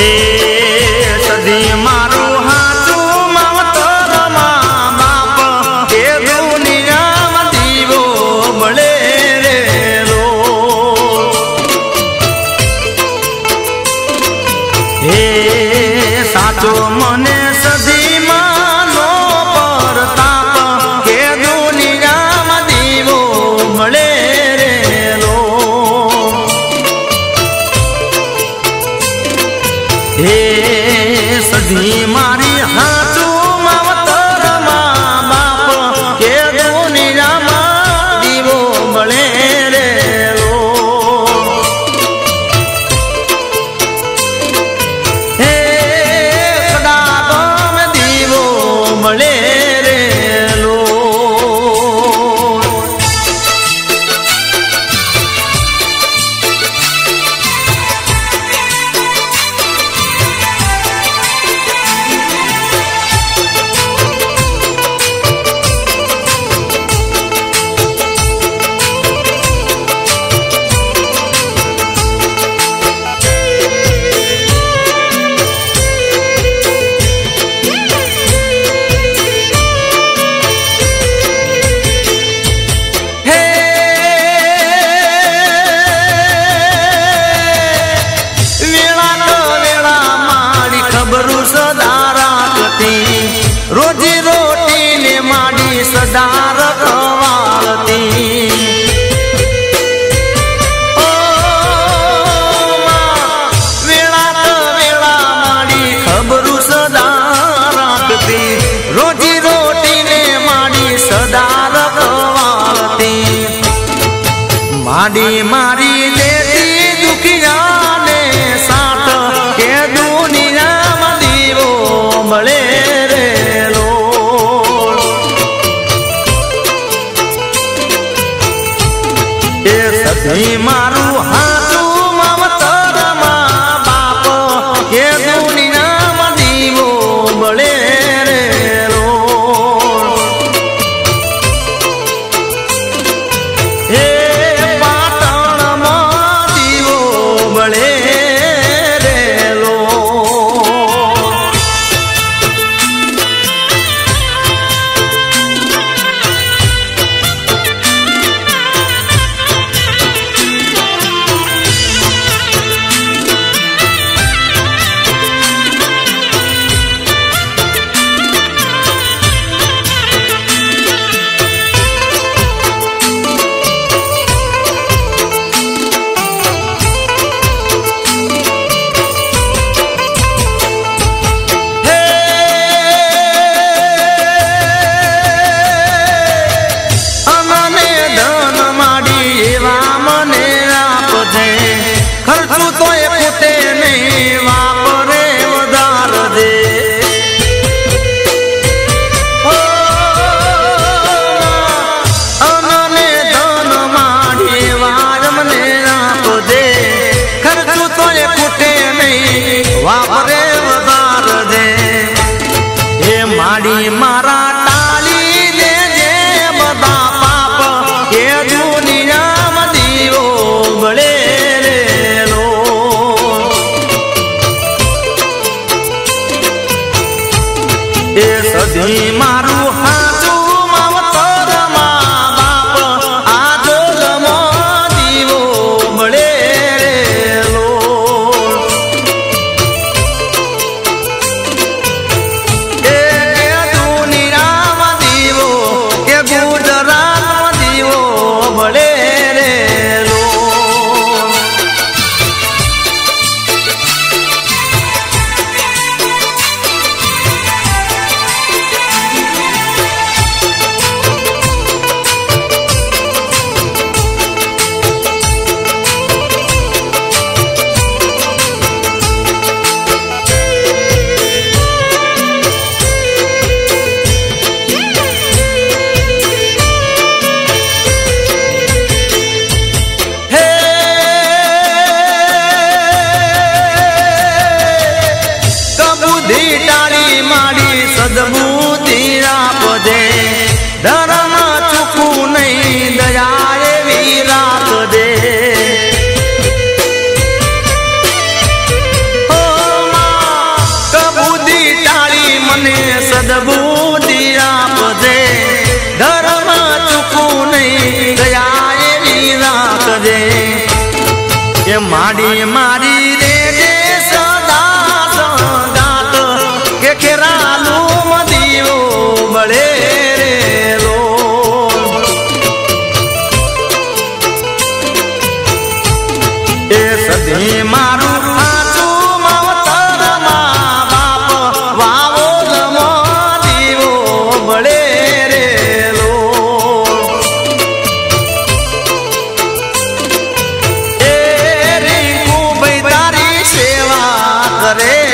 હે એ મારું એ સધી મારું હાચું madre.